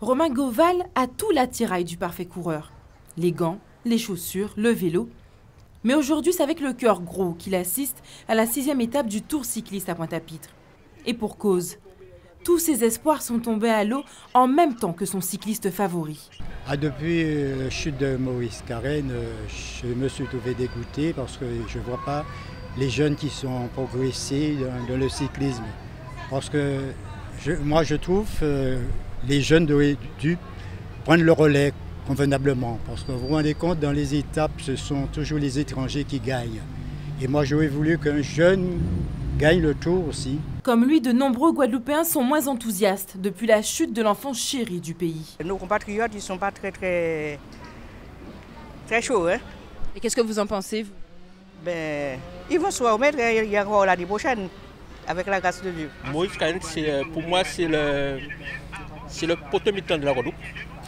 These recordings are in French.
Romain Goval a tout l'attirail du parfait coureur. Les gants, les chaussures, le vélo. Mais aujourd'hui, c'est avec le cœur gros qu'il assiste à la sixième étape du Tour cycliste à Pointe-à-Pitre. Et pour cause, tous ses espoirs sont tombés à l'eau en même temps que son cycliste favori. Ah, depuis euh, la chute de Maurice Carène, euh, je me suis trouvé dégoûté parce que je ne vois pas les jeunes qui sont progressés dans, le cyclisme. Parce que moi, je trouve euh, les jeunes auraient dû prendre le relais convenablement. Parce que vous vous rendez compte, dans les étapes, ce sont toujours les étrangers qui gagnent. Et moi, j'aurais voulu qu'un jeune gagne le tour aussi. Comme lui, de nombreux Guadeloupéens sont moins enthousiastes depuis la chute de l'enfant chéri du pays. Nos compatriotes, ils ne sont pas très, très, très chauds. Hein? Et qu'est-ce que vous en pensez, vous? Ben, Ils vont se remettre il y a encore l'année prochaine, avec la grâce de Dieu. Maurice euh, pour moi, c'est le, c'est le potomitan de la Guadeloupe.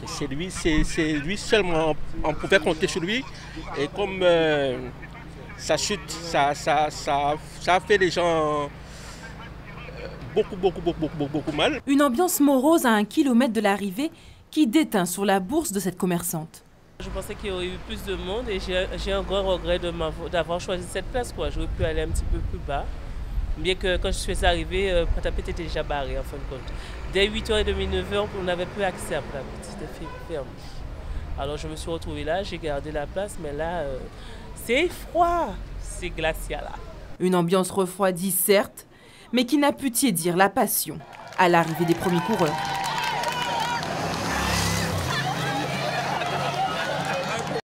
C'est lui, c'est, lui seulement, on pouvait compter sur lui. Et comme euh, sa chute, ça, ça, ça, ça a fait les gens euh, beaucoup, beaucoup, beaucoup, beaucoup, beaucoup mal. Une ambiance morose à un kilomètre de l'arrivée qui déteint sur la bourse de cette commerçante. Je pensais qu'il y aurait eu plus de monde et j'ai un grand regret d'avoir choisi cette place. J'aurais pu aller un petit peu plus bas. Bien que quand je suis arrivé, euh, était déjà barré en fin de compte. Dès 8h30, 9h, on n'avait plus accès à Patapet, c'était fermé. Alors je me suis retrouvé là, j'ai gardé la place, mais là, euh, c'est froid, c'est glacial là. Une ambiance refroidie certes, mais qui n'a pu tiédir la passion à l'arrivée des premiers coureurs.